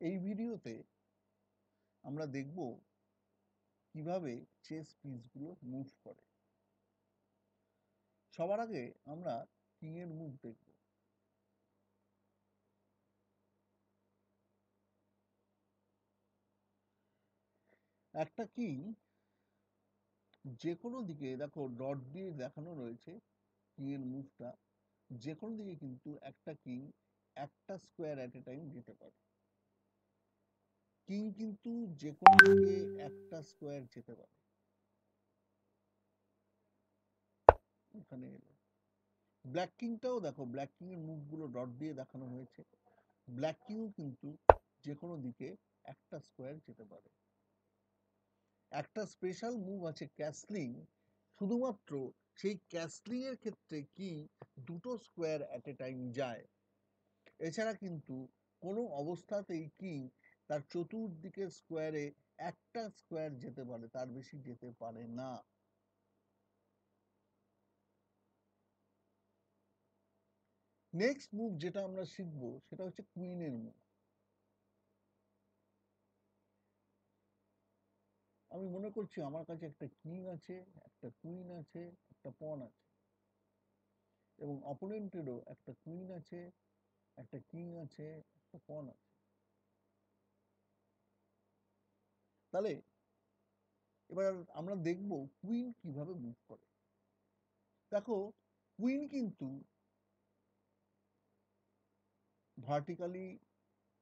এই ভিডিওতে আমরা দেখব কীভাবে চেস পিসগুলো মুভ করে। সবার আগে আমরা কিং এর মুভ দেখব। একটা কিং যে কোনো দিকে, দেখো ডট দিয়ে দেখানো রয়েছে কিং এর মুভটা যে কোনো দিকে কিন্তু একটা কিং একটা স্কোয়ার অ্যাট এ টাইম যেতে পারে। কিং কিন্তু যে কোনো দিকে একটা স্কোয়ার যেতে পারে। এখানে এলো। ব্ল্যাক কিংটাও দেখো ব্ল্যাক কিং এর মুভগুলো ডট দিয়ে দেখানো হয়েছে। ব্ল্যাক কিংও কিন্তু যে কোনো দিকে একটা স্কোয়ার যেতে পারে। একটা স্পেশাল মুভ আছে ক্যাসলিং শুধুমাত্র সেই ক্যাসলিং এর ক্ষেত্রে কি দুটো স্কোয়ার অ্যাট এ টাইম যায়। এছাড়া কিন্তু কোনো অবস্থাতেই কিং তার চতুর্দিকের স্কোয়ারে একটা স্কোয়ার যেতে পারে, তার বেশি যেতে পারে না। নেক্সট মুভ যেটা আমরা শিখব, সেটা হচ্ছে কুইনের মুভ আমি মনে করছি আমার কাছে একটা কিং আছে, একটা কুইন আছে, একটা পন আছে। এবং অপোনেন্টেরও একটা কুইন আছে, একটা কিং আছে, একটা পন আছে। তাহলে এবার আমরা দেখব কুইন কীভাবে মুভ করে। দেখো কুইন কিন্তু ভার্টিক্যালি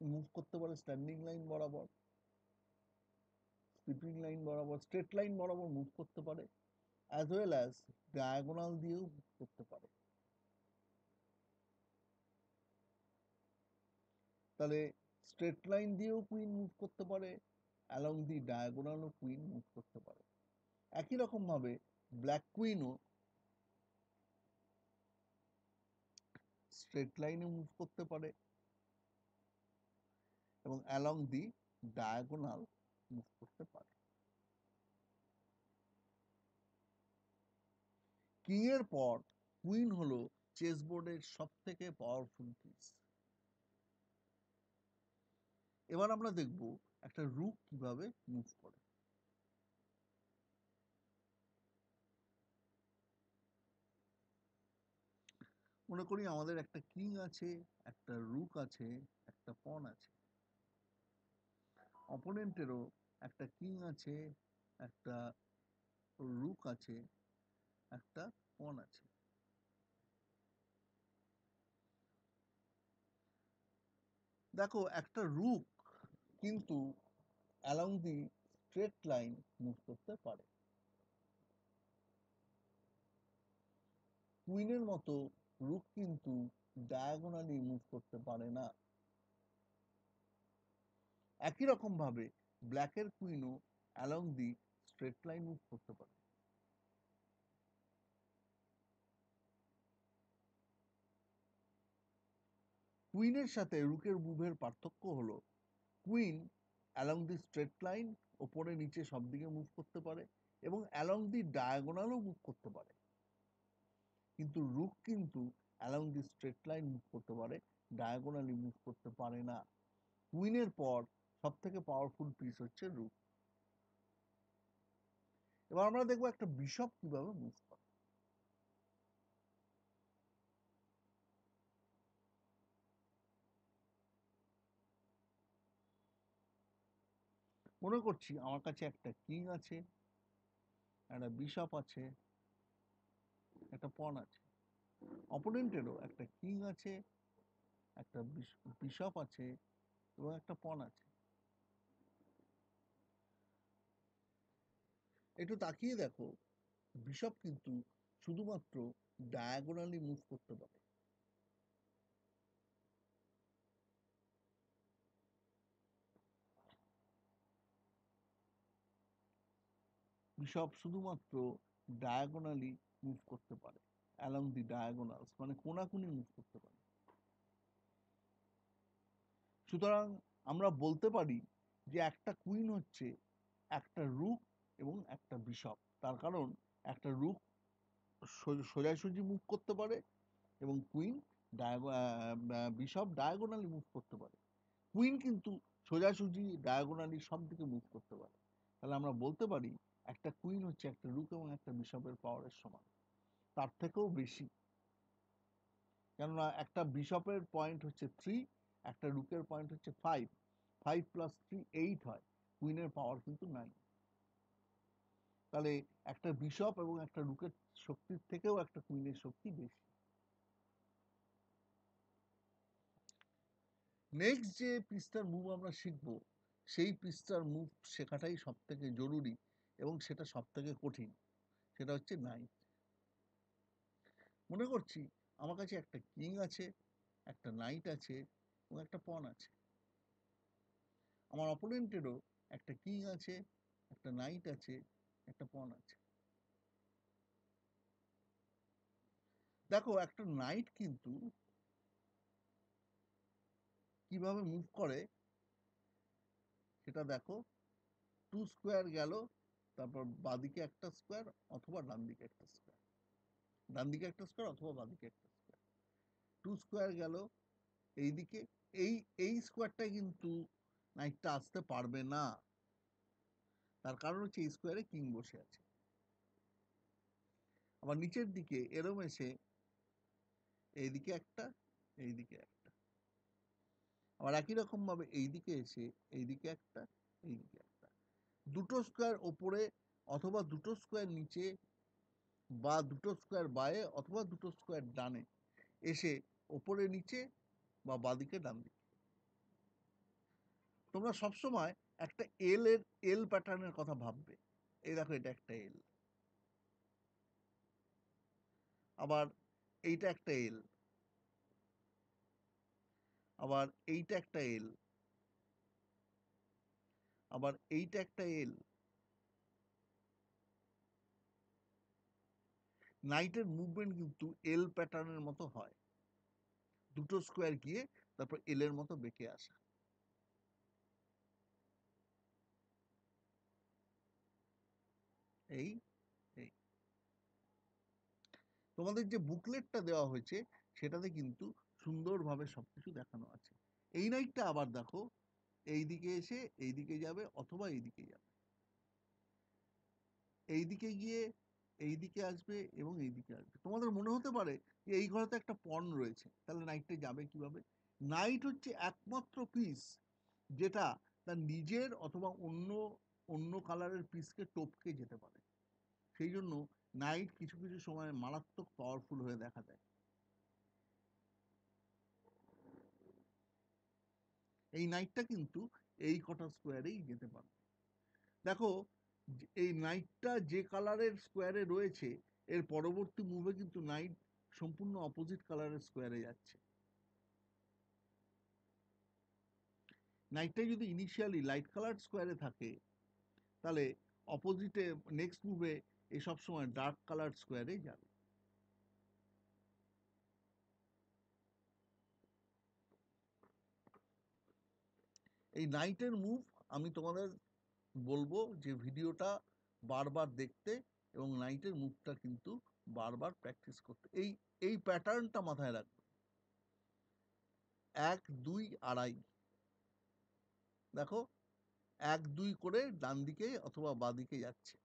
মুভ করতে পারে স্ট্যান্ডিং লাইন বরাবর স্লিপিং লাইন বরাবর স্ট্রেট লাইন বরাবর মুভ করতে পারে অ্যাজ ওয়েল অ্যাজ ডায়াগোনাল দিয়েও মুভ করতে পারে। তাহলে স্ট্রেট লাইন দিয়েও কুইন মুভ করতে পারে অ্যালং দি ডায়াগোনালও কুইন মুভ করতে পারে। একই রকম ভাবে ব্ল্যাক কুইনও স্ট্রেট লাইনে মুভ করতে পারে। এবং অ্যালং দি ডায়াগোনাল মুভ করতে পারে। কিং এর পর কুইন হলো চেস বোর্ডের সব থেকে পাওয়ারফুল পিস এবার আমরা দেখব একটা রুক কীভাবে মুভ করে। মনে করি আমাদের একটা কিং আছে, একটা রুক আছে, একটা পন আছে। অপোনেন্টেরও একটা কিং আছে, একটা রুক আছে, একটা পন আছে। দেখো, একটা রুক কিন্তু along the straight line move করতে পারে। কুইনের মতো রুক কিন্তু ডায়াগোনালি মুভ করতে পারে না। একই রকম ভাবে ব্ল্যাকের কুইনও along the straight line move করতে পারে। কুইনের সাথে রুকের মুভের পার্থক্য হলো queen along the straight line ওপরে, নিচে সব দিকে মুভ করতে পারে এবং অ্যালং দি ডায়াগোনালও মুভ করতে পারে। কিন্তু রুক কিন্তু along the straight line move করতে পারে ডায়াগোনালি মুভ করতে পারে না। কুইনের পর সব থেকে পাওয়ারফুল পিস হচ্ছে রুক এবার আমরা দেখব একটা বিশপ কীভাবে মুভ করে মনে করছি আমার কাছে একটা কিং আছে, একটা বিশপ আছে, একটা পন আছে। অপোনেন্টেরও একটা কিং আছে, একটা বিশপ আছে, এবং একটা পন আছে। একটু তাকিয়ে দেখো বিশপ কিন্তু শুধুমাত্র ডায়াগোনালি মুভ করতে পারে। বিশপ শুধুমাত্র ডায়াগোনালি মুভ করতে পারে অ্যালং দি ডায়াগোনালস মানে কোনাকুনি মুভ করতে পারে। সুতরাং আমরা বলতে পারি যে একটা কুইন হচ্ছে একটা রুক এবং একটা বিশপ তার কারণ একটা রুক সোজাসুজি মুভ করতে পারে এবং কুইন বিশপ ডায়াগোনালি মুভ করতে পারে। কুইন কিন্তু সোজাসুজি ডায়াগোনালি সব দিকে মুভ করতে পারে। তাহলে আমরা বলতে পারি একটা কুইন হচ্ছে একটা রুক এবং একটা বিশপের পাওয়ারের সমান। তার থেকেও বেশি। কেননা একটা বিশপের পয়েন্ট হচ্ছে থ্রি একটা রুকের পয়েন্ট হচ্ছে five five plus three eight হয়। কুইনের পাওয়ার কিন্তু নাই তাহলে একটা বিশপ এবং একটা রুকের শক্তির থেকেও একটা কুইনের শক্তি বেশি। নেক্সট যে পৃষ্ঠার মুভ আমরা শিখব, সেই পৃষ্ঠার মুভ শেখাটাই সব থেকে জরুরি। এবং সেটা সব থেকে কঠিন। সেটা হচ্ছে নাইট মনে করছি আমার কাছে একটা কিং আছে, একটা নাইট আছে এবং একটা পন আছে। আমার অপোনেন্টেরও একটা কিং আছে, একটা নাইট আছে, একটা পন আছে। দেখো, একটা নাইট কিন্তু কীভাবে মুভ করে সেটা দেখো টু স্কোয়ার গেল তারপর বাদিকে একটা স্কোয়ার অথবা ডান দিকে একটা স্কোয়ার ডান দিকে একটা স্কোয়ার অথবা বাদিকে একটা স্কোয়ার টু স্কোয়ার গেল এইদিকে। এই এই স্কোয়ারটা কিন্তু নাইটটা আসতে পারবে না। তার কারণ হচ্ছে এই স্কোয়ারে কিং বসে আছে। আবার নিচের দিকে এরম এসে এইদিকে একটা এইদিকে একটা। আবার একই রকম ভাবে এইদিকে এসে এইদিকে একটা এইদিকে একটা দুটো স্কোয়ার ওপরে অথবা দুটো স্কোয়ার নিচে বা দুটো স্কোয়ার বায়ে অথবা দুটো স্কোয়ার ডানে এসে ওপরে নিচে বা বাদিকে ডান দিকে তোমরা সবসময় একটা এল এর এল প্যাটার্নের কথা ভাববে। এই দেখো এটা একটা এল আবার এইটা একটা এল আবার এইটা একটা এল আবার এইটা একটা এল নাইটের মুভমেন্ট কিন্তু এল প্যাটার্নের মতো হয়। দুটো স্কোয়ার গিয়ে তারপর এল এর মতো বেঁকে আসা। এই এই। তোমাদের যে বুকলেটটা দেওয়া হয়েছে, সেটাতে কিন্তু সুন্দরভাবে সবকিছু দেখানো আছে। এই নাইটটা আবার দেখো এই দিকে এসে এই দিকে যাবে অথবা এই দিকে যাবে। এই দিকে গিয়ে এই দিকে আসবে এবং এই দিকে আসবে। তোমাদের মনে হতে পারে যে এই ঘরেতে একটা পণ রয়েছে, তাহলে নাইটটা যাবে কীভাবে? নাইট হচ্ছে একমাত্র পিস যেটা তার নিজের অথবা অন্য অন্য কালারের পিসকে টপকে যেতে পারে। সেই জন্য নাইট কিছু কিছু সময় মারাত্মক পাওয়ারফুল হয়ে দেখা দেয়। এই নাইটটা কিন্তু এই কটা স্কোয়ারেই যেতে পারবে। দেখো, এই নাইটটা যে কালারের স্কোয়ারে রয়েছে, এর পরবর্তী মুভে কিন্তু নাইট সম্পূর্ণ অপোজিট কালারের স্কোয়ারে যাচ্ছে। নাইটটা যদি ইনিশিয়ালি লাইট কালার স্কোয়ারে থাকে, তাহলে অপোজিটে নেক্সট মুভে এ সবসময় ডার্ক কালার স্কোয়ারে যাবে। এই নাইটের মুভ আমি তোমাদের বলব যে ভিডিওটা বারবার দেখতে এবং নাইটের মুভটা কিন্তু বারবার প্র্যাকটিস করতে। এই এই প্যাটার্নটা মাথায় রাখবে। এক, দুই, আড়াই। দেখো, এক, দুই করে ডান দিকে অথবা বাঁ দিকে যাচ্ছে।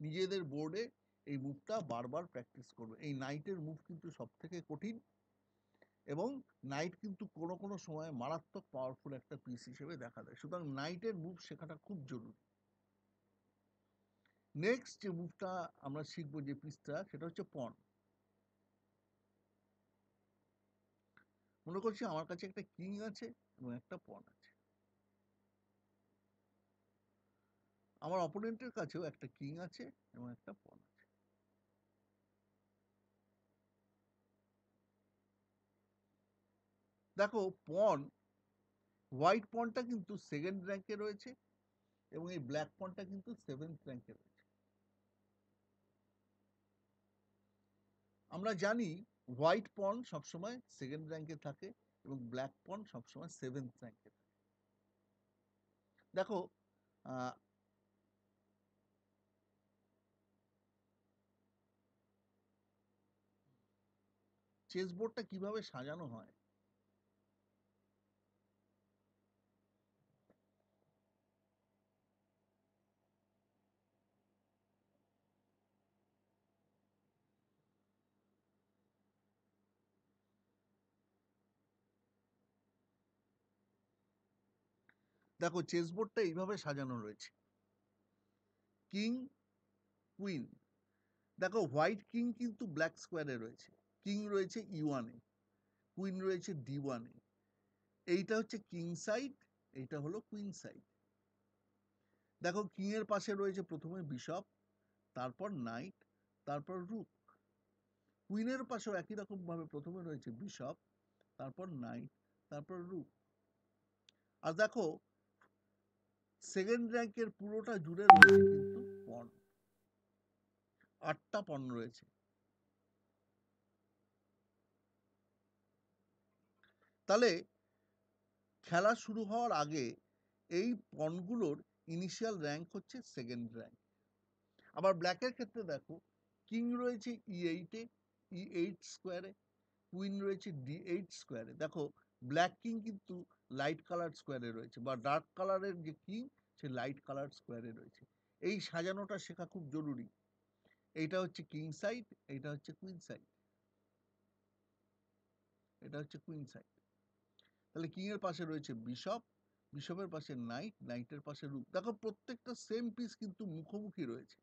নিজেদের বোর্ডে এই মুভটা বারবার প্র্যাকটিস করবে। এই নাইটের মুভ কিন্তু সব থেকে কঠিন। এবং নাইট কিন্তু কোনো কোনো সময় মারাত্মক পাওয়ারফুল একটা পিস হিসেবে দেখা দেয়। সুতরাং নাইটের মুভ শেখাটা খুব জরুরি। নেক্সট যে মুভটা আমরা শিখব যে পিসটা সেটা হচ্ছে পন মনে করছি আমার কাছে একটা কিং আছে এবং একটা পন আছে। আমার অপোনেন্টের কাছেও একটা কিং আছে এবং একটা পন আছে দেখো পন হোয়াইট পনটা কিন্তু সেকেন্ড র্যাঙ্কে রয়েছে এবং এই ব্ল্যাক পনটা কিন্তু সেভেন্থ র্যাঙ্কে রয়েছে। আমরা জানি হোয়াইট পন সবসময় সেকেন্ড র্যাঙ্কে থাকে এবং ব্ল্যাক পন সবসময় সেভেন্থ র্যাঙ্কে থাকে। দেখো চেস বোর্ডটা কীভাবে সাজানো হয়? দেখো চেস বোর্ডটা এইভাবে সাজানো রয়েছে। কিং কুইন দেখো হোয়াইট কিং কিন্তু ব্ল্যাক স্কোয়ারে রয়েছে। কিং রয়েছে ই ওয়ানে কুইন রয়েছে ডি ওয়ানে এইটা হচ্ছে কিং সাইড এইটা হলো কুইন সাইড দেখো কিং এর পাশে রয়েছে প্রথমে বিশপ তারপর নাইট তারপর রুক কুইনের পাশেও একই রকম ভাবে প্রথমে রয়েছে বিশপ তারপর নাইট তারপর রুক আর দেখো সেকেন্ড র্যাঙ্কের পুরোটা জুড়ে রয়েছে কিন্তু পণ আটটা পণ রয়েছে। তাহলে খেলা শুরু হওয়ার আগে এই পণগুলোর ইনিশিয়াল র্যাঙ্ক হচ্ছে সেকেন্ড র্যাঙ্ক আবার ব্ল্যাকের ক্ষেত্রে দেখো কিং রয়েছে ই এইটে ই এইট স্কোয়ারে কুইন রয়েছে ডি এইট স্কোয়ারে দেখো ব্ল্যাক কিং কিন্তু লাইট কালার স্কোয়ারে রয়েছে বা ডার্ক কালারের যে কিং সে লাইট কালার স্কোয়ারে রয়েছে। এই সাজানোটা শেখা খুব জরুরি। এইটা হচ্ছে কিং সাইড এইটা হচ্ছে কুইন সাইড এটা হচ্ছে কুইন সাইড তাহলে কিং এর পাশে রয়েছে বিশপ বিশপের পাশে নাইট নাইটের পাশে রুক দেখো, প্রত্যেকটা সেম পিস কিন্তু মুখোমুখি রয়েছে।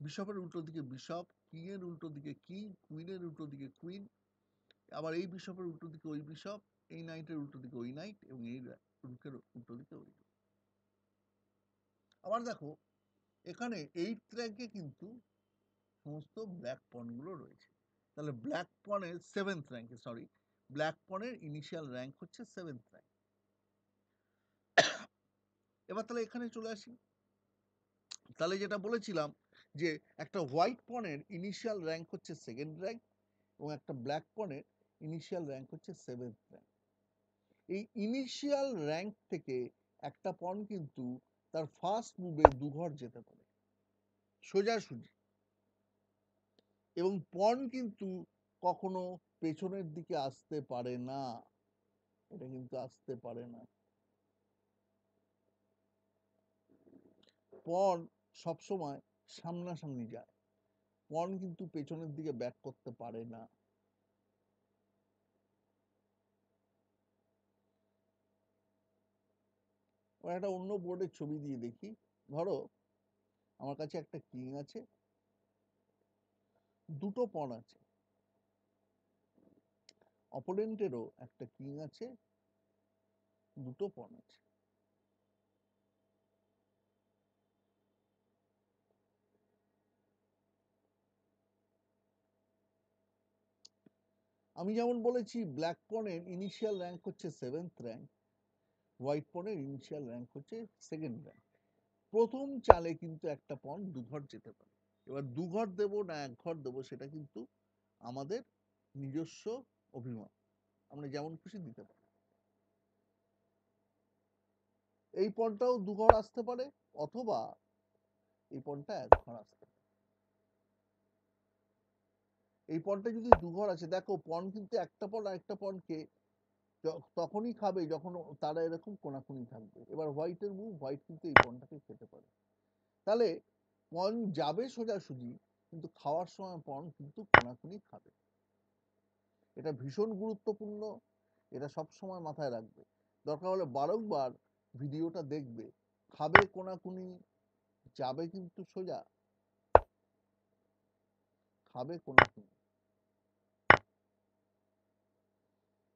বিশপের উল্টো দিকে বিশপ কিং এর উল্টো দিকে কিং, কুইনের উল্টো দিকে কুইন, আবার এই বিশপের উল্টো দিকে ওই বিশপ, এই নাইটের উল্টো দিকে ওই নাইট এবং এই রুকের উল্টো দিকে ওই রুক আবার দেখো, এখানে এইট র্যাঙ্কে কিন্তু সমস্ত ব্ল্যাক পনগুলো রয়েছে। তাহলে ব্ল্যাক পনেরো সেভেন্থ র্যাঙ্কে সরি ব্ল্যাক পনেরো ইনিশিয়াল র্যাঙ্ক হচ্ছে সেভেন্থ র্যাঙ্ক এবার তাহলে এখানে চলে আসি। তাহলে যেটা বলেছিলাম যে একটা হোয়াইট পনেরো ইনিশিয়াল র্যাঙ্ক হচ্ছে সেকেন্ড র্যাঙ্ক এবং একটা ব্ল্যাক পনেরো ইনিশিয়াল র্যাঙ্ক হচ্ছে সেভেন্থ র্যাঙ্ক এই ইনিশিয়াল র্যাঙ্ক থেকে একটা পন কিন্তু তার ফার্স্ট মুভে দুঘর যেতে পারে সোজাসুজি এবং পন কিন্তু কখনো পেছনের দিকে আসতে পারে না, এটা কিন্তু আসতে পারে না। পন সবসময় সামনাসামনি যায়। পন কিন্তু পেছনের দিকে ব্যাক করতে পারে না। একটা অন্য বোর্ডের ছবি দিয়ে দেখি। ধরো, আমার কাছে একটা কিং আছে। দুটো পণ আছে। অপোনেন্টেরও একটা কিং আছে। দুটো পণ আছে। আমি যেমন বলেছি ব্ল্যাক পনেরো ইনিশিয়াল র্যাঙ্ক হচ্ছে সেভেন্থ র্যাঙ্ক হোয়াইট পনেরো ইনিশিয়াল র্যাঙ্ক হচ্ছে সেকেন্ড র্যাঙ্ক প্রথম চালে কিন্তু একটা পণ দুঘর যেতে পারে। এবার দুঘর দেব না এক ঘর দেবো সেটা কিন্তু আমাদের নিজস্ব অভিমত। আমরা যেমন খুশি দিতে পারি। এই পণটাও দুঘর আসতে পারে, অথবা এই পণটা এক ঘর আসতে পারে। এই পণটা যদি দুঘর আছে, দেখো পণ কিন্তু একটা পণ আরেকটা পণকে তখনই খাবে যখন তারা এরকম কোনাকুনি থাকবে। এবার হোয়াইটের মুভ হোয়াইট কিন্তু এই পণটাকে খেতে পারে। তাহলে পণ যাবে সোজাসুজি, কিন্তু খাওয়ার সময় পণ কিন্তু কোনাকুনি খাবে। এটা ভীষণ গুরুত্বপূর্ণ, এটা সব সময় মাথায় রাখবে। দরকার হলে বারংবার ভিডিওটা দেখবে। খাবে কোনাকুনি, যাবে কিন্তু সোজা। খাবে কোনাকুনি।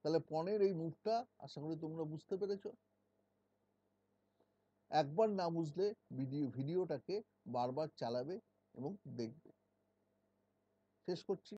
তাহলে পণের এই মুখটা আশা করি তোমরা বুঝতে পেরেছ। একবার না বুঝলে ভিডিও, ভিডিওটাকে বারবার চালাবে এবং দেখবে। শেষ করছি।